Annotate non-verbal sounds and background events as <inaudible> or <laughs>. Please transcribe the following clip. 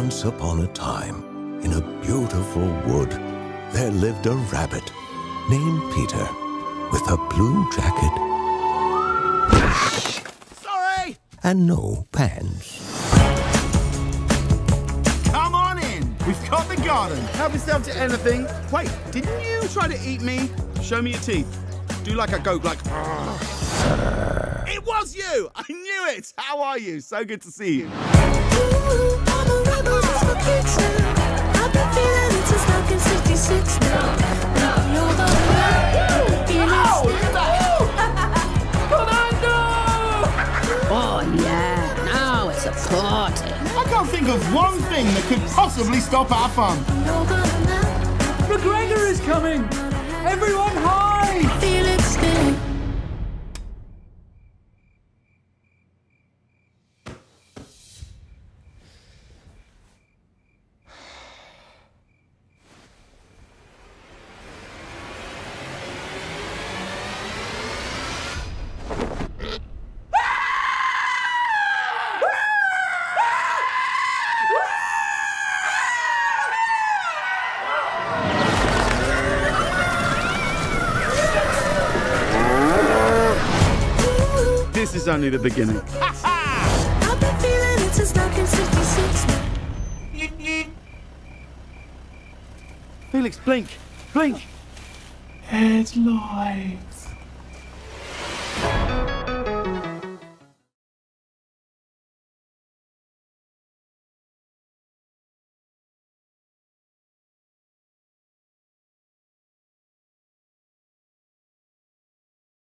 Once upon a time, in a beautiful wood, there lived a rabbit named Peter with a blue jacket Sorry! and no pants. Come on in. We've got the garden. Help yourself to anything. Wait, didn't you try to eat me? Show me your teeth. Do like a goat, like. It was you! I knew it! How are you? So good to see you. Now it's a party. I can't think of one thing that could possibly stop our fun. McGregor is coming! Everyone hide! Is only the beginning. <laughs> Felix, blink! Blink! Headlights.